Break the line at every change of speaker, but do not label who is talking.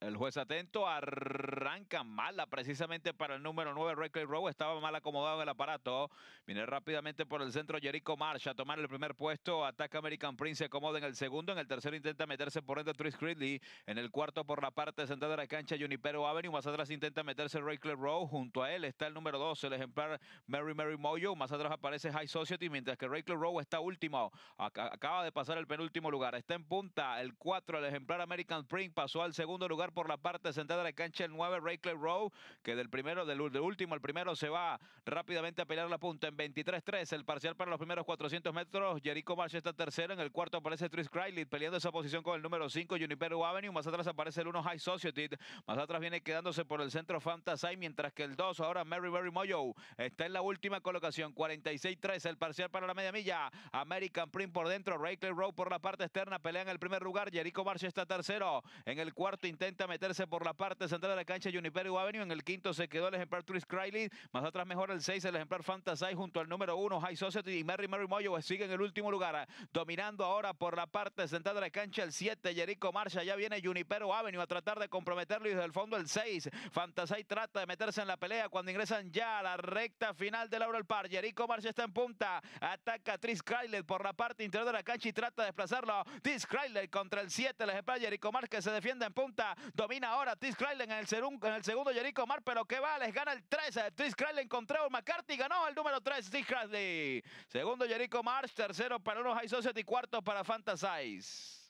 El juez atento arranca mala precisamente para el número 9, Reckless Rowe. Estaba mal acomodado en el aparato. Viene rápidamente por el centro Jericho Marsh a tomar el primer puesto. Ataca American Prince, se acomoda en el segundo. En el tercero intenta meterse por dentro Tris Cridley. En el cuarto por la parte central de la cancha Junipero Avenue. Más atrás intenta meterse Reckless Rowe. Junto a él está el número 2, el ejemplar Mary Mary Moyo. Más atrás aparece High Society, mientras que Reckless Rowe está último. Acaba de pasar el penúltimo lugar. Está en punta el 4, el ejemplar American Prince. Pasó al segundo lugar por la parte central de la cancha el 9 Raycliffe Rowe, que del primero, del, último, el primero se va rápidamente a pelear la punta en 23-3, el parcial para los primeros 400 metros, Jericho Marsh está tercero, en el cuarto aparece Tris Criley peleando esa posición con el número 5 Junipero Avenue, más atrás aparece el 1 High Society, más atrás viene quedándose por el centro Fantasy, mientras que el 2 ahora Mary Mary Moyo está en la última colocación, 46-3 el parcial para la media milla, American Print por dentro, Raycliffe Rowe por la parte externa, pelea en el primer lugar, Jericho Marsh está tercero, en el cuarto intenta a meterse por la parte central de la cancha Juniperio Avenue. En el quinto se quedó el ejemplar Tris Criley. Más atrás mejora el 6, el ejemplar Fantasy junto al número 1 High Society y Mary Mary Moyo sigue en el último lugar. Dominando ahora por la parte central de la cancha el 7, Jericho Marcha. Ya viene Junipero Avenue a tratar de comprometerlo y desde el fondo el 6. Fantasy trata de meterse en la pelea cuando ingresan ya a la recta final del Laurel Park. Jericho Marcha está en punta. Ataca Tris Criley por la parte interior de la cancha y trata de desplazarlo. Tris Criley contra el 7, el ejemplar Jericho Marcha que se defiende en punta. Domina ahora Tis Krallen en el, segundo, Jericho Mar, pero que vale, gana el 13. Tis Krallen contra Trevor McCarthy, ganó el número 3, Tis Krallen. Segundo Jericho March, tercero para unos High Society, cuarto para Fantasize.